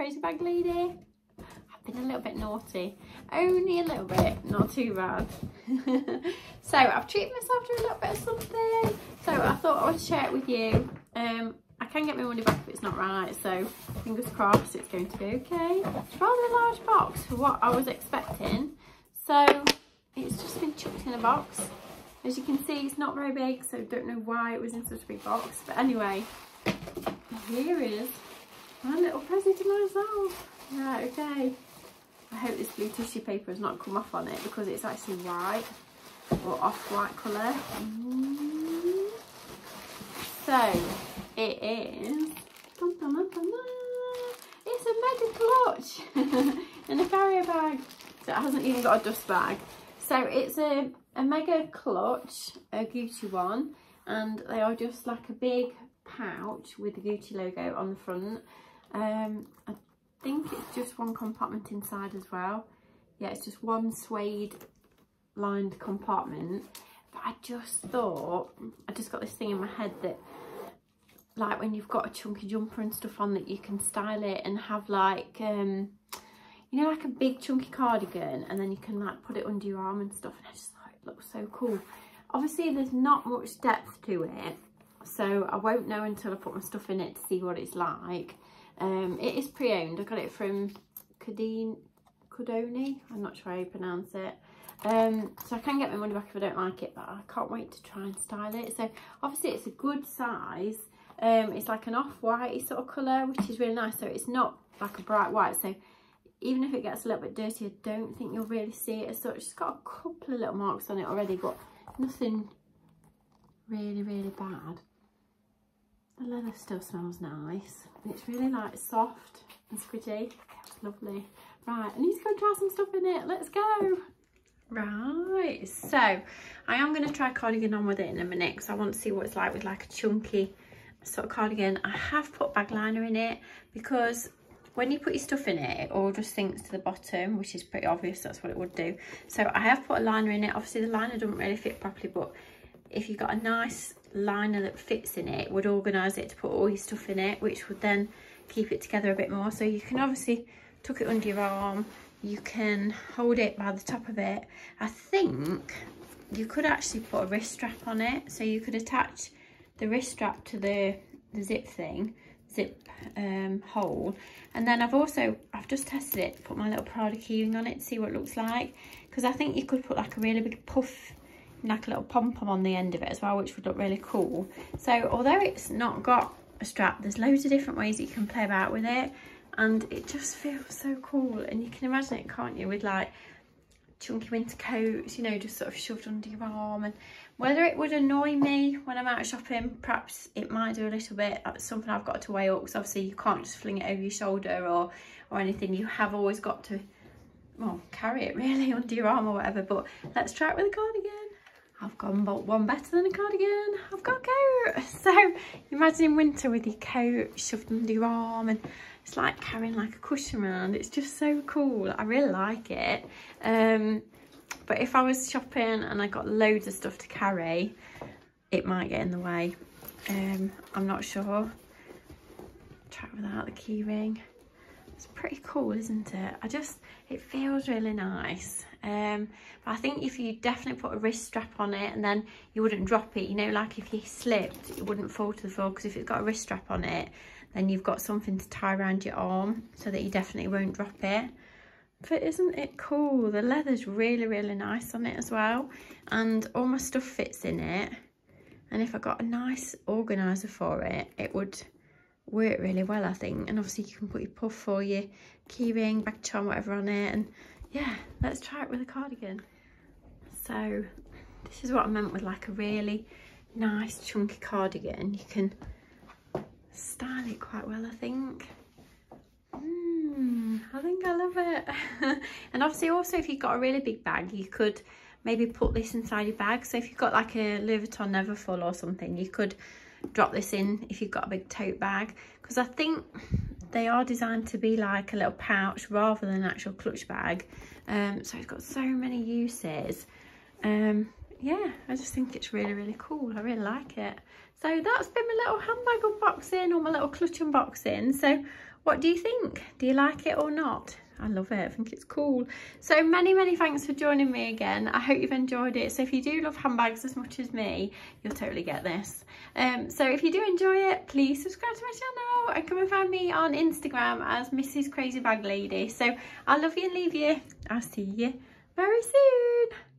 Crazy Bag Lady. I've been a little bit naughty. Only a little bit, not too bad. so I've treated myself to a little bit of something. So I thought I would share it with you. Um, I can get my money back if it's not right, so fingers crossed it's going to be okay. It's rather a large box for what I was expecting. So it's just been chucked in a box. As you can see, it's not very big, so don't know why it was in such a big box. But anyway, here is my little present to myself. Right, okay. I hope this blue tissue paper has not come off on it because it's actually white or off-white colour. So, it is... It's a mega clutch in a carrier bag. So it hasn't even got a dust bag. So it's a, a mega clutch, a Gucci one, and they are just like a big pouch with the Gucci logo on the front. Um, I think it's just one compartment inside as well. Yeah, it's just one suede lined compartment. But I just thought, I just got this thing in my head that like when you've got a chunky jumper and stuff on that you can style it and have like um you know like a big chunky cardigan and then you can like put it under your arm and stuff and I just thought it looks so cool obviously there's not much depth to it so I won't know until I put my stuff in it to see what it's like um it is pre-owned. I got it from Cadine Cudoni I'm not sure how you pronounce it. Um so I can get my money back if I don't like it but I can't wait to try and style it. So obviously it's a good size. Um it's like an off-white sort of colour which is really nice. So it's not like a bright white. So even if it gets a little bit dirty, I don't think you'll really see it as such. It's got a couple of little marks on it already, but nothing really, really bad. The leather still smells nice. It's really like soft and squidgy. Lovely. Right, I need to go try some stuff in it. Let's go. Right, so I am going to try cardigan on with it in a minute because I want to see what it's like with like a chunky sort of cardigan. I have put bag liner in it because when you put your stuff in it, it all just sinks to the bottom, which is pretty obvious, that's what it would do. So I have put a liner in it. Obviously the liner doesn't really fit properly, but if you've got a nice liner that fits in it, would organise it to put all your stuff in it, which would then keep it together a bit more. So you can obviously tuck it under your arm, you can hold it by the top of it. I think you could actually put a wrist strap on it. So you could attach the wrist strap to the, the zip thing zip um, hole and then I've also I've just tested it put my little Prada keyring on it to see what it looks like because I think you could put like a really big puff like a little pom-pom on the end of it as well which would look really cool so although it's not got a strap there's loads of different ways you can play about with it and it just feels so cool and you can imagine it can't you with like chunky winter coats, you know, just sort of shoved under your arm. And whether it would annoy me when I'm out shopping, perhaps it might do a little bit. That's something I've got to weigh up because obviously you can't just fling it over your shoulder or, or anything. You have always got to, well, carry it really under your arm or whatever. But let's try it with a cardigan. I've gone bought one better than a cardigan. I've got a coat. So imagine in winter with your coat shoved under your arm and it's like carrying like a cushion around. It's just so cool. I really like it. Um, but if i was shopping and i got loads of stuff to carry it might get in the way. Um, i'm not sure. Try it without the keyring it's pretty cool isn't it? I just it feels really nice. Um, but i think if you definitely put a wrist strap on it and then you wouldn't drop it you know like if you slipped it wouldn't fall to the floor. Because if it's got a wrist strap on it then you've got something to tie around your arm so that you definitely won't drop it. But isn't it cool? The leather's really really nice on it as well. And all my stuff fits in it. And if I got a nice organizer for it it would work really well I think and obviously you can put your puff or your keyring back charm whatever on it and yeah let's try it with a cardigan so this is what I meant with like a really nice chunky cardigan you can style it quite well, I think. Mm, I think I love it. and obviously also if you've got a really big bag, you could maybe put this inside your bag. So if you've got like a Louis Vuitton Neverfull or something, you could drop this in if you've got a big tote bag. Because I think they are designed to be like a little pouch rather than an actual clutch bag. Um, so it's got so many uses. Um, yeah, I just think it's really, really cool. I really like it. So that's been my little handbag unboxing or my little clutch unboxing. So what do you think? Do you like it or not? I love it. I think it's cool. So many, many thanks for joining me again. I hope you've enjoyed it. So if you do love handbags as much as me, you'll totally get this. Um, so if you do enjoy it, please subscribe to my channel and come and find me on Instagram as Mrs. Crazy Bag Lady. So I love you and leave you. I'll see you very soon.